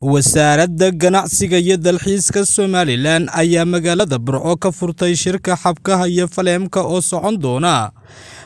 wasaaradda ganacsiga iyo dalxiiska somalilan ayaa magaalada burco ka furtay shirka xabkaha iyo faleemka oo socon doona.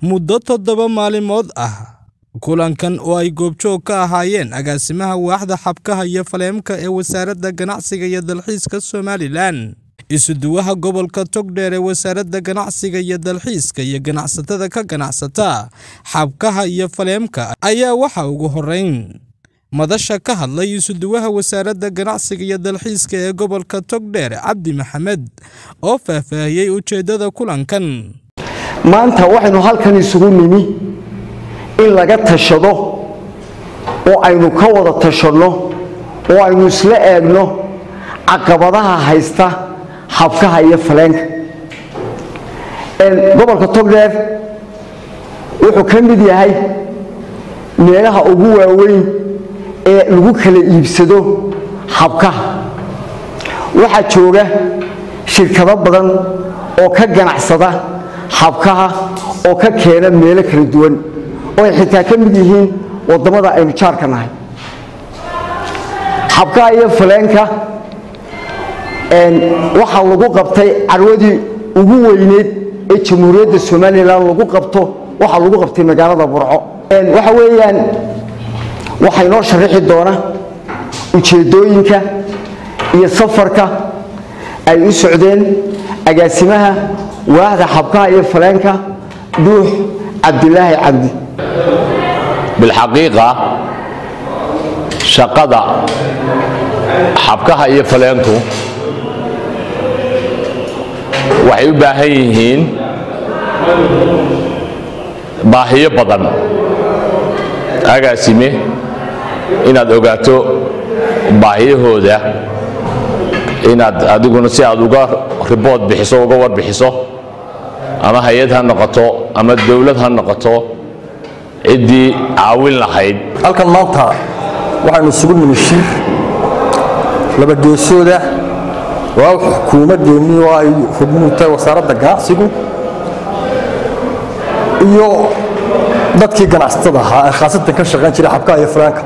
Muddo toddoba maalimood ah kulankan oo ay goobjoog ka ahaayeen agaasimaha waaxda xabkaha iyo faleemka ee wasaaradda ganacsiga iyo dalxiiska somalilan. Isuduwaha gobolka togdheer ee wasaaradda ganacsiga iyo dalxiiska iyo ganacsatada ka ganacsata xabkaha iyo faleemka ayaa waxa ugu horeyn madasha ka hadlay isuduwaha wasaaradda ganacsiga iyo dalxiiska ee gobolka togdheer cabdi maxamed oo faahfaahiyey ujeeddada kulankan. Maanta waxaynu halkan isugu nimi in laga tashado oo aynu ka wada tashanno oo aynu isla eegno caqabadaha haysta xabkaha iyo faleenka gobolka togdheer wuxuu ka mid yahay meelaha ugu waaweyn ee lagu kala iibsado xabkaha waxaa jooga shirkado badan oo ka ganacsada xabkaha oo ka keena meelo kala duwan. Oo ay xitaa ka mid yihiin waddamada aynu jaarka nahay. Xabkaha iyo faleenka waxaa lagu qabtay carwadii ugu weyneed ee jamhuuriyadda somalilan lagu qabto waxaa lagu qabtay magaalada burco. Waxa weeyaan waxaa inoo sharaxi doona ujeeddooyinka iyo safarka ay u socdeen agaasimaha waaxda xabkaha iyo faleenka duux cabdilaahi cabdi. Bilxaqiiqa shaqada xabkaha iyo faleenku waxay u baahan yihiin baahiyo badan agaasime inaad ogaato baahiyahooda inaad adiguna si aad uga ribood bixiso uga warbixiso ama hay'ad ha noqoto ama dowlad ha noqoto ciddii caawin lahayd. Halkan maanta waxaynu isugu nimi shiir labageesooda waa xukuumaddeenni oo ay hubmuutay wasaaradda ganacsigu iyo dadkii ganacsatada ahaa ee khaasatan ka shaqayn jiray xabkaha iyo fulaanka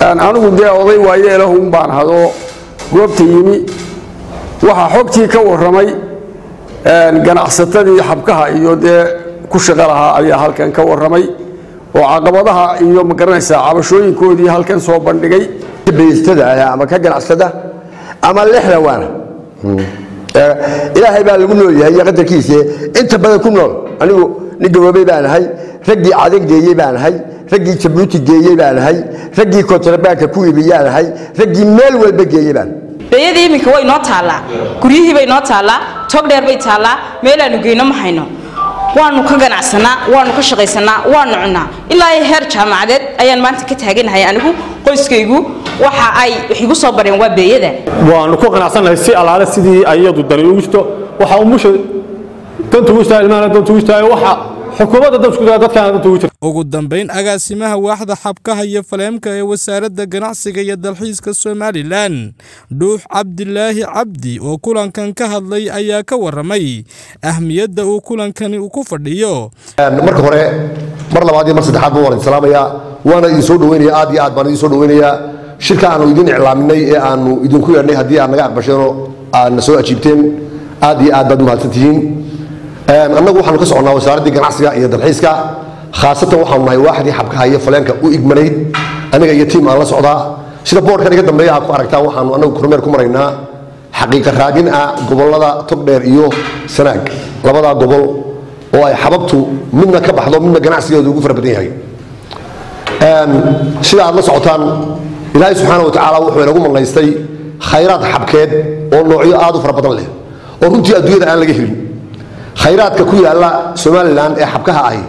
anigu dee oday waayeelahun baan hadoo goobta yimi waxaa xogtii ka warramay ganacsatadii xabkaha iyo dee ku shaqo lahaa ayaa halkan ka warramay oo caqabadaha iyo ma garanaysaa cabashooyinkoodii halkan soo bandhigay. Baystada ah ama ka ganacsada ama lexlawaana ilaahay baa lagu nool yahay iyo qadarkiisa inta badan ku nool anigu nin gaboobey baan ahay raggii cadan geeyey baan ahay raggii jabuuti geeyey baan ahay raggii kontrabaanka ku ibiyaan ahay raggii meel walba geeyey baan. Beeyadii iminka way noo taallaa guryihii bay noo taallaa togdheer bay taallaa meelaanu geyno ma hayno. Waanu ka ganacsanaa waanu ka shaqaysanaa waanu cunnaa ilaa heer jaamacadeed ayaan maanta ka taaganahay anigu qoyskaygu waxa ay wax igu soo bareen waa beeyada. Waanu ku qanacsannahay si allaale sidii ayadu dani ugu jirto. Waxa umusha ugu dambayn agaasimaha waaxda xabkaha iyo faleemka ee wasaaradda ganacsiga iyo dalxiiska somalilan dhuux cabdilaahi cabdi oo kulankan ka hadlay ayaa ka warramay ahmiyadda uu kulankani ku fadhiyo. Marka hore mar labaad iyo mar saddexaad baan waan idin salaamayaa waana idin soo dhaweynaya aad iyo aad baan idin soo dhaweynayaa shirka aanu idin iclaaminay ee aanu idinku yeedhnay haddii aad naga aqbasheenoo aadna soo ajiibteen aad iyo aad baad u mahadsantihiin annagu waxaanu ka soconnaa wasaaraddii ganacsiga iyo dalxiiska. Khaasatan waxaanu nahay waaxdii xabkaha faleenka u igmanayd aniga iyo tiim aan la socdaa. Sida boorkan iga dambeeya aad ku aragtaan waxaanu annagu kormeer ku maraynaa xaqiiqa raadin ah gobollada togdheer iyo sanaag. Labadaa gobol oo ay xababtu midna ka baxdo midna ganacsigeedu ugu fara badan yahay. Sida aad la socotaan ilaahay subxaana wa tacaala wuxuu inagu manaystay khayraad xabkeed oo noocyo aad u fara badan leh oo runtii adduunyada aan laga helin khayraadka ku yaalla somalilan ee xabkaha ahi.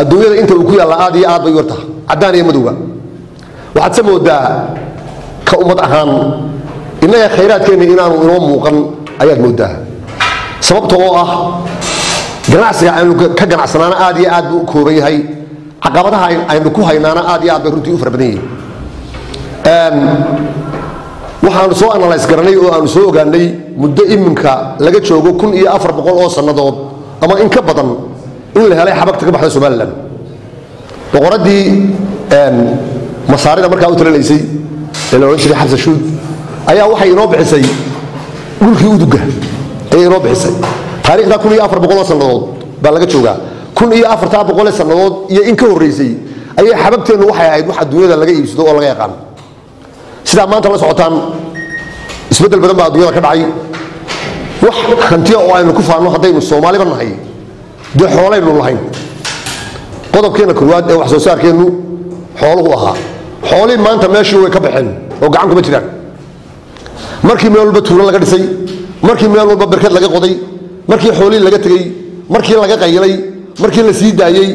Adduunyada inta uu ku yaalla aad iyo aad bay yartaha caddaan iyo madowga waxaad se moodaa ka ummad ahaan innaga khayraadkeenna inaanu inoo muuqan ayaad moodaa. Sababta oo ah ganacsiga aynu ka ganacsanaana aad iyo aad buu u kooban yahay. Caqabadaha aynu ku haynaana aad iyo aad bay runtii u fara badan yihiin waxaanu soo analys garanay oo aanu soo ogaanay muddo iminka laga joogo kun iyo afar boqol oo sannadood ama in ka badan in la helay xabagta ka baxda somalilan boqoraddii masaarida markaa u talinaysay ee la ayaa waxay inoo bixisay dhulkii uduga ayay inoo bixisay. Taariikhda kun iyo afar boqoloo sannadood baa laga joogaa. Kun iyo afartaa boqolee sannadood iyo in ka horreysay ayay xabagteennu waxay ahayd wax adduunyada laga iibsado oo laga yaqaan sidaa maanta la socotaan isbeddel badan baa adduunyada ka dhacay. Wax hantiya oo aynu ku faanno haddaynu soomaaliba nahay dee xoolaynu lahayn. Qodobkeenna koowaad ee wax soo saarkeennu xooluhu ahaa. Xoolihii maanta meeshii way ka baxeen oo gacan kuma jiraan. Markii meel walba tuulo laga dhisay markii meel walba berked laga qoday markii xoolihii laga tegey markii laga qaylay markii la sii daayey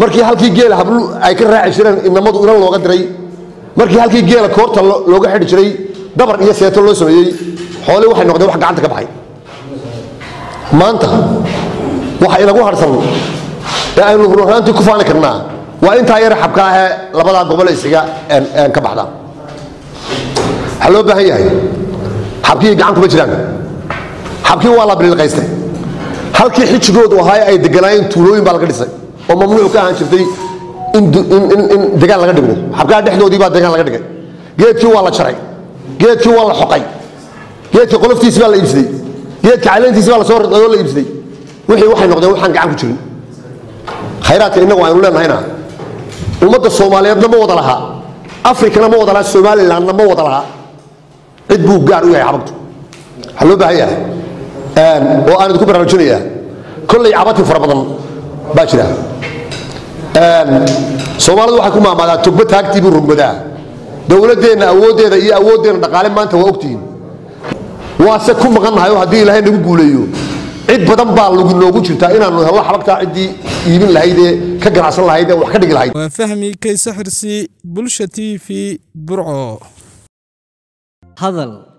markii halkii geela hablu ay ka raaci jireen inamadu inan looga diray markii halkii geela koorta looga xidhi jiray dabar iyo seeto loo sameeyey xoolihii waxay noqdeen wax gacanta ka baxay. Maanta waxa inagu harsan ee aynu run ahaantii ku faani karnaa waa intaa yar xabka ahee labadaa gobol isiga ka baxda waxaa loo baahan yahay xabkii gacan kuma jiraan. Xabkii waa la bililqaystay halkii xijigoodu ahaa ay deganaayeen tuulooyin baa laga dhisay oo mamnuuc ka ahaan jirtay in degaan laga dhigo xabkaha dhexdoodii baa degaan laga dhigay. Geedkii waa la jaray geedkii waa la xoqay. Geedkii qoloftiisi baa la iibsaday. Geedka caleentiisi baa la soo riday oo la iibsaday. Wixii waxay noqdeen waxaan gacan ku jirin. Khayraadka innagu aynu leenahayna ummadda soomaaliyeedna ma wada lahaa. Afrikana ma wada lahaa. Somalilandna ma wada lahaa. Cid buu gaar u yahay xabagtu waxaa loo baahan yahay? Oo aan idinku baraarujinayaa kolley cabatin fara badan baa jira soomaalidu waxay ku maamaadaa togba taagtii buu rogmadaa dowladdeenna awooddeeda iyo awooddeenna dhaqaale maanta waa ogtihiin waase ku maqannahay oo haddii ilaahay nagu guuleeyo cid badan baa lagu noogu jirtaa inaannu hello xabagtaa ciddii iibin lahayd ee ka ganacsan lahayd ee wax ka dhigi lahayd waa fahmi kayse xirsi bulsha t v burco. Hadal